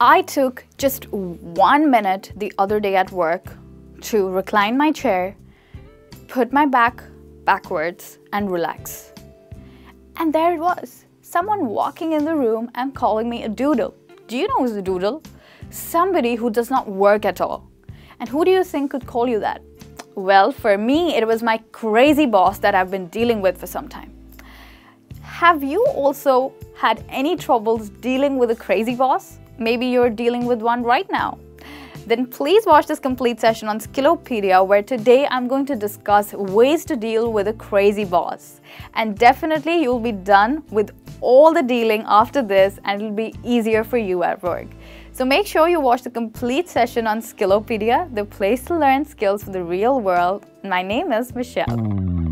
I took just one minute the other day at work to recline my chair, put my back backwards, and relax. And there it was someone walking in the room and calling me a doodle. Do you know who's a doodle? Somebody who does not work at all. And who do you think could call you that? Well, for me, it was my crazy boss that I've been dealing with for some time. Have you also had any troubles dealing with a crazy boss? Maybe you're dealing with one right now. Then please watch this complete session on Skillopedia where today I'm going to discuss ways to deal with a crazy boss. And definitely you'll be done with all the dealing after this and it'll be easier for you at work. So make sure you watch the complete session on Skillopedia, the place to learn skills for the real world. My name is Michelle.